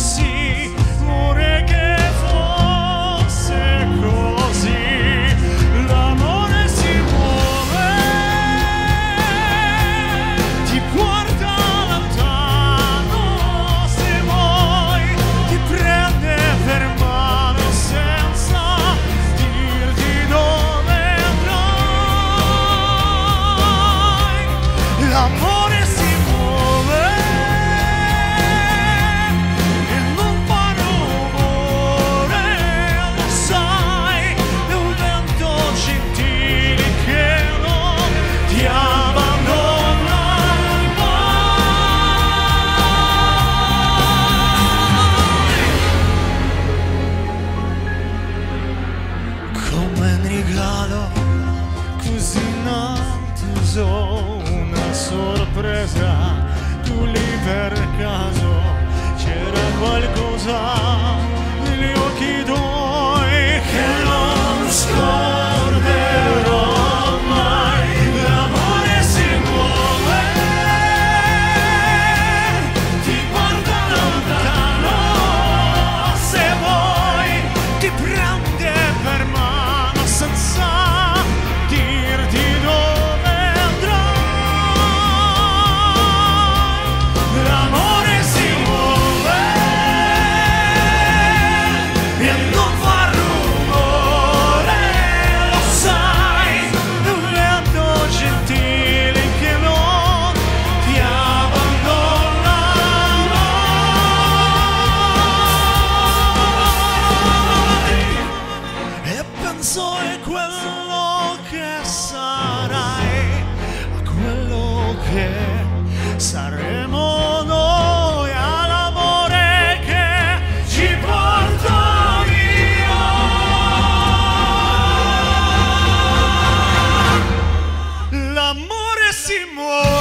sim regalo così inatteso, una sorpresa, tu lì per caso c'era qualcosa. che saremo noi all'amore che ci porta via. L'amore si muove.